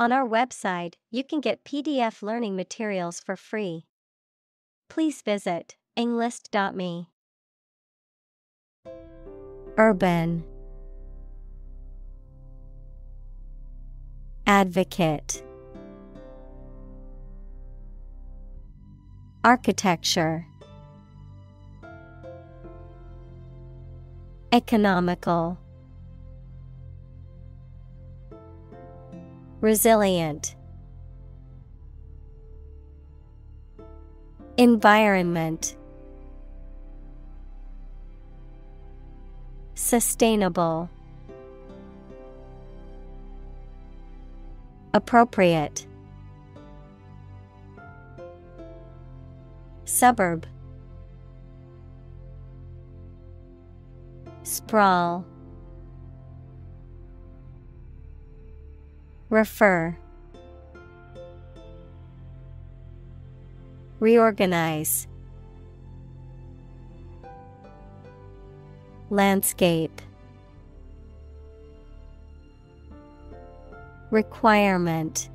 On our website, you can get PDF learning materials for free. Please visit englist.me. Urban Advocate Architecture Economical Resilient Environment Sustainable Appropriate Suburb Sprawl Refer. Reorganize. Landscape. Requirement.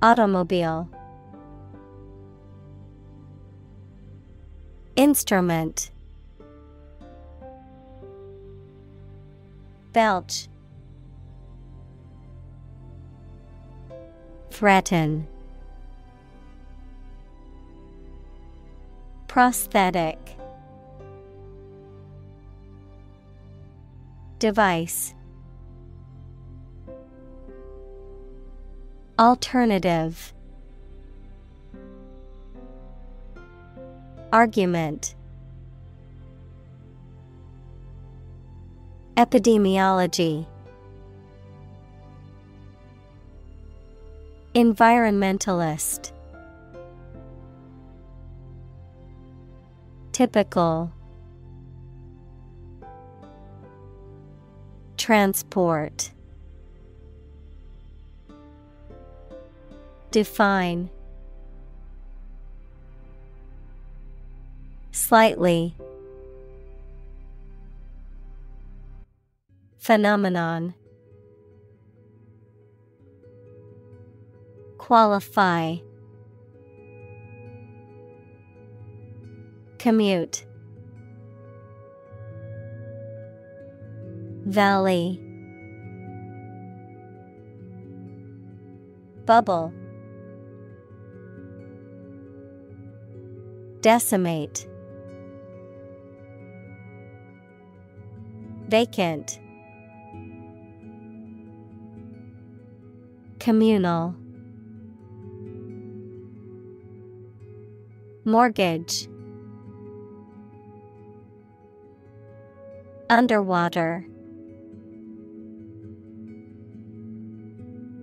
Automobile. Instrument Belch. Threaten. Prosthetic. Device. Alternative. Argument Epidemiology. Environmentalist. Typical. Transport. Define. Slightly Phenomenon. Qualify. Commute. Valley. Bubble. Decimate. Vacant Communal. Mortgage. Underwater.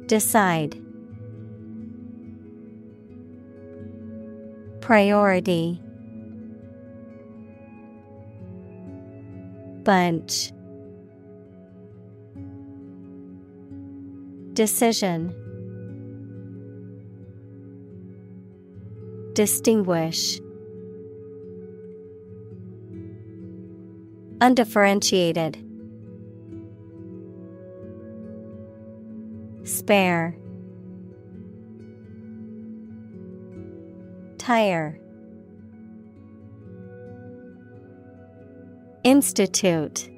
Decide. Priority. Bunch Decision. Distinguish. Undifferentiated. Spare. Tire. Institute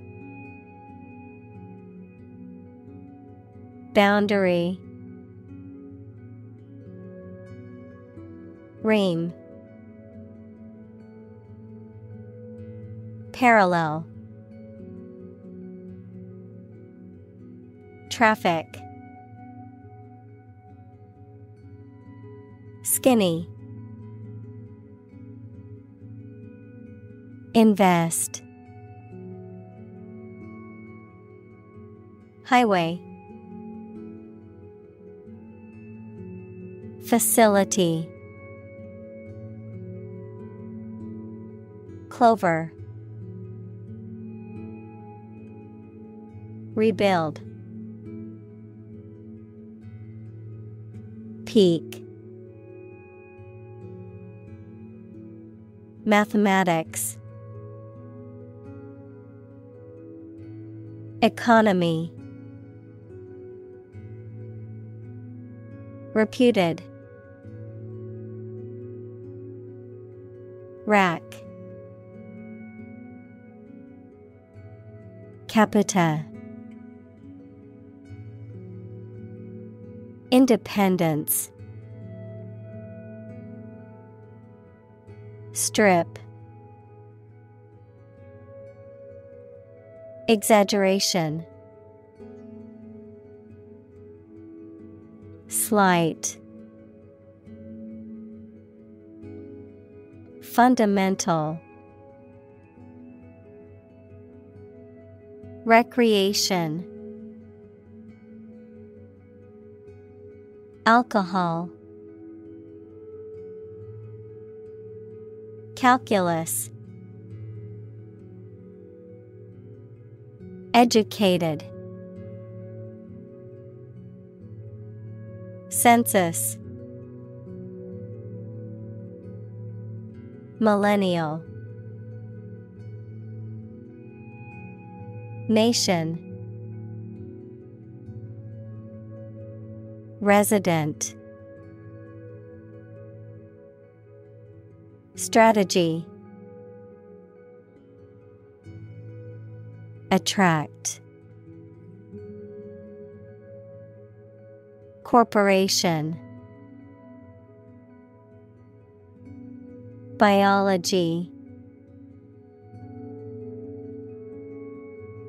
Boundary. Ream. Parallel. Traffic. Skinny. Invest. Highway Facility. Clover. Rebuild. Peak. Mathematics. Economy. Reputed. Rack. Capita. Independence. Strip. Exaggeration. Slight. Fundamental. Recreation. Alcohol. Calculus. Educated. Census. Millennial. Nation. Resident. Strategy. Attract. Corporation. Biology.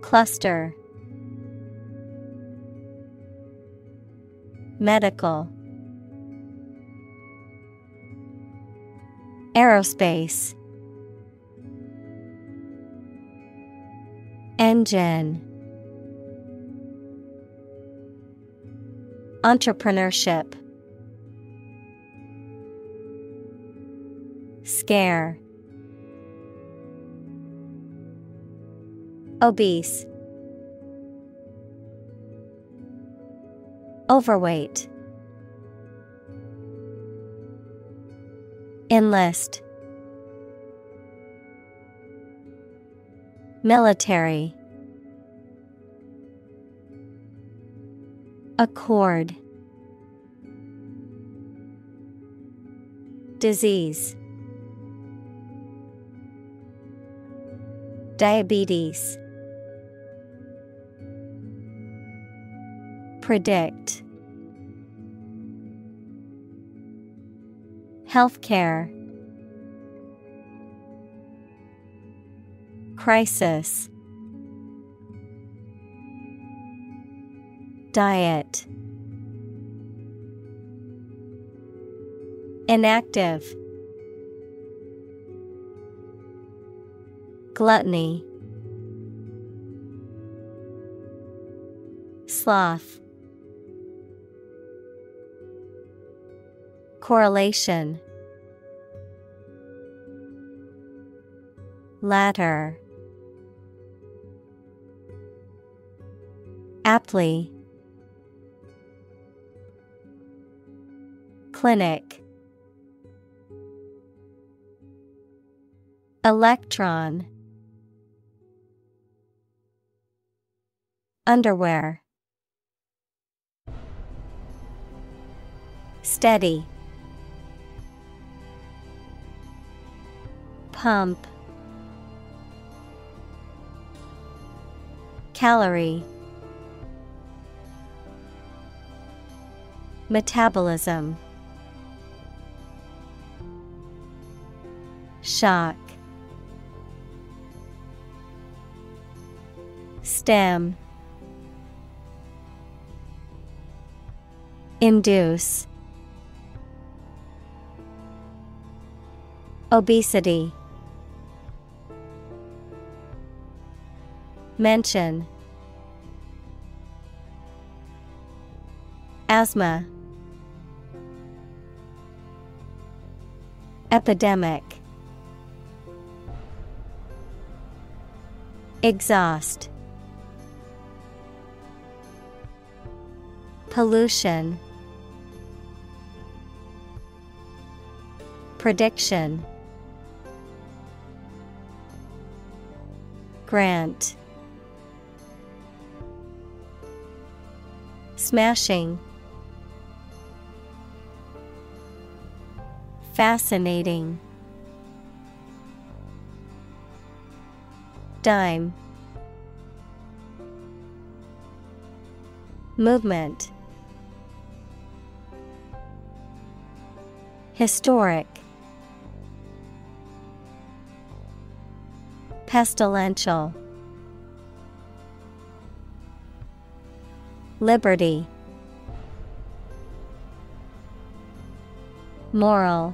Cluster. Medical. Aerospace. Engine. Entrepreneurship. Scare. Obese. Overweight. Enlist. Military. Accord. Disease. Diabetes. Predict. Healthcare. Crisis. Diet. Inactive. Gluttony. Sloth. Correlation. Latter. Aptly. Clinic. Electron. Underwear. Steady. Pump. Calorie. Metabolism. Shock. Stem. Induce. Obesity. Mention. Asthma. Epidemic. Exhaust. Pollution. Prediction. Grant. Smashing. Fascinating. Dime. Movement. Historic. Pestilential. Liberty. Moral.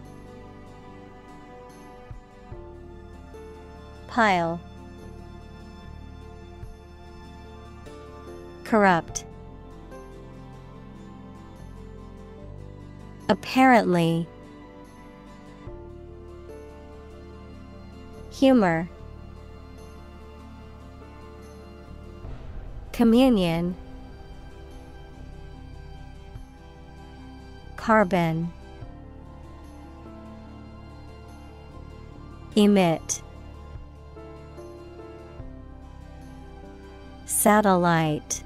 Pile. Corrupt. Apparently. Humor. Communion. Carbon. Emit. Satellite.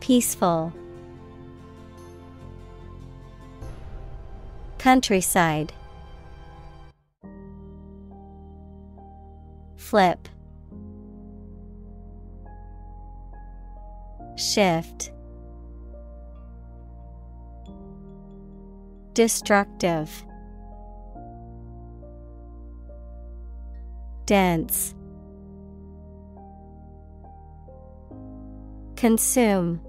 Peaceful. Countryside. Flip. Shift. Destructive. Dense. Consume.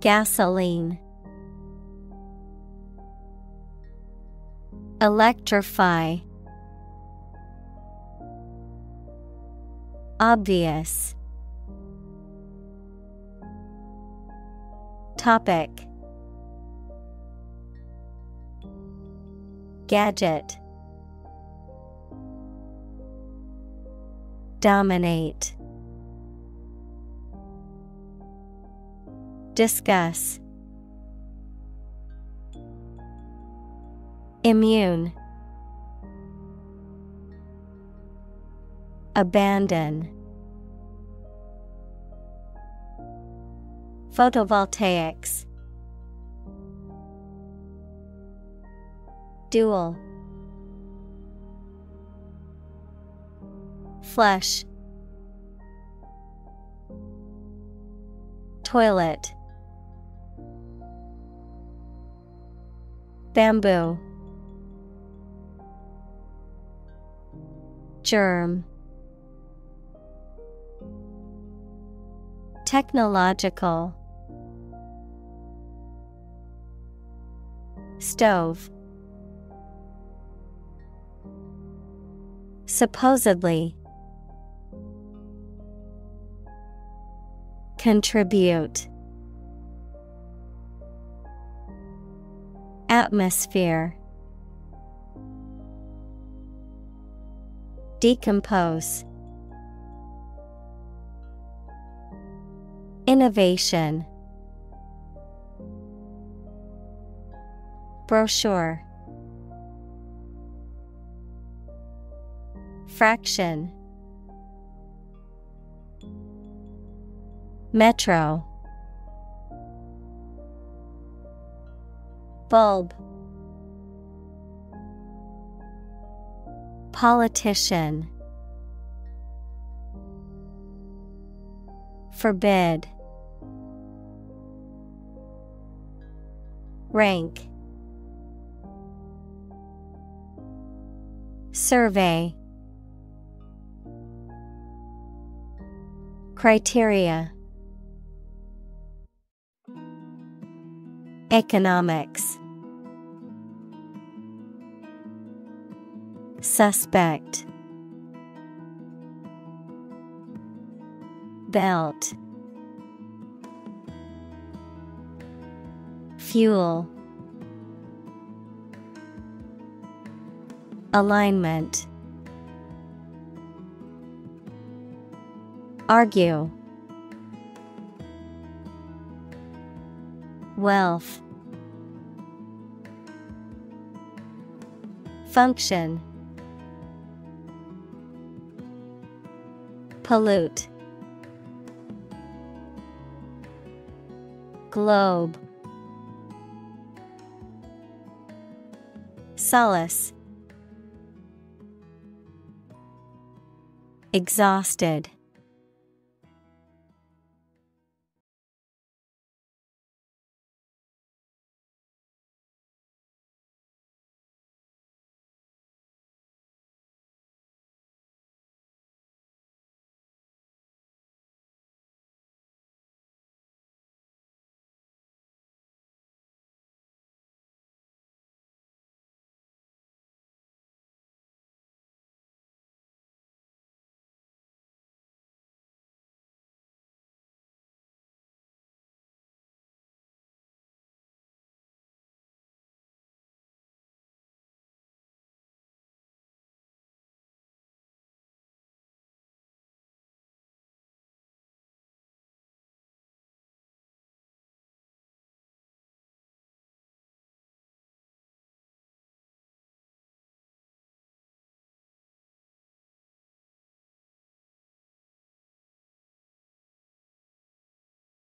Gasoline. Electrify. Obvious. Topic. Gadget. Dominate. Discuss. Immune Abandon. Photovoltaics. Dual. Flush. Toilet. Bamboo. Germ Technological. Stove. Supposedly. Contribute. Atmosphere. Decompose Innovation. Brochure. Fraction. Metro. Bulb. Politician. Forbid Rank. Survey. Criteria. Economics. Suspect. Belt Fuel. Alignment. Argue. Wealth. Function. Pollute. Globe Solace. Exhausted